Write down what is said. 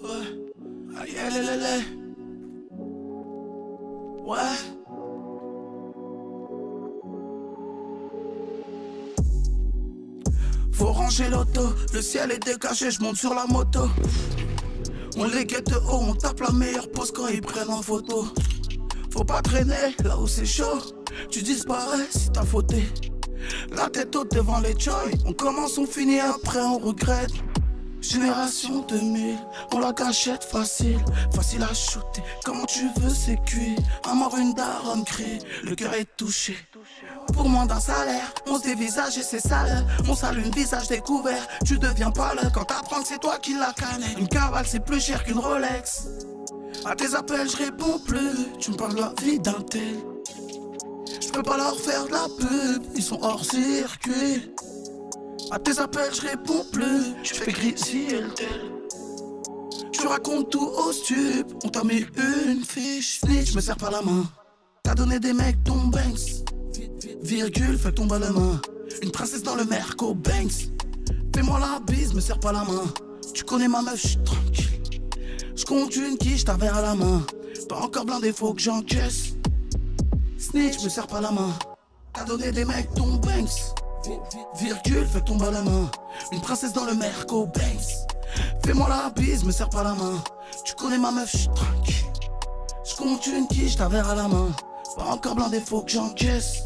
Ouais. Aïe, aïe, aïe, aïe. Ouais. Faut ranger l'auto, le ciel est dégagé, je monte sur la moto. On les guette de haut, on tape la meilleure pose quand ils prennent en photo. Faut pas traîner là où c'est chaud, tu disparais si t'as fauté. La tête haute devant les joy, on commence, on finit après, on regrette. Génération 2000, on la gâchette facile, facile à shooter. Comment tu veux, c'est cuit. À mort une daronne crie, le cœur est touché. Pour moins d'un salaire, on se dévisage et c'est sale. On un visage découvert, tu deviens pâle quand t'apprends que c'est toi qui la canne. Une cavale c'est plus cher qu'une Rolex. À tes appels, je réponds plus. Tu me parles de la vie d'un tel. Je peux pas leur faire de la pub, ils sont hors circuit. À tes appels, je réponds plus. Tu fais gris le tel. Tu racontes tout au stup. On t'a mis une fiche. je me serre pas la main. T'as donné des mecs ton Banks. Virgule, fais tomber la main. Une princesse dans le Merco Banks. Fais-moi la bise, me serre pas la main. Tu connais ma meuf, j'suis tranquille. J'compte une quiche, t'as à la main. Pas encore blindé, faut que j'encaisse. Snitch, me serre pas la main. T'as donné des mecs ton Banks. Virgule, fais tomber la main. Une princesse dans le Merco Banks. Fais-moi la bise, me serre pas la main. Tu connais ma meuf, j'suis tranquille. J'compte une quiche, t'as verre à la main. Pas encore blindé, faut que j'encaisse.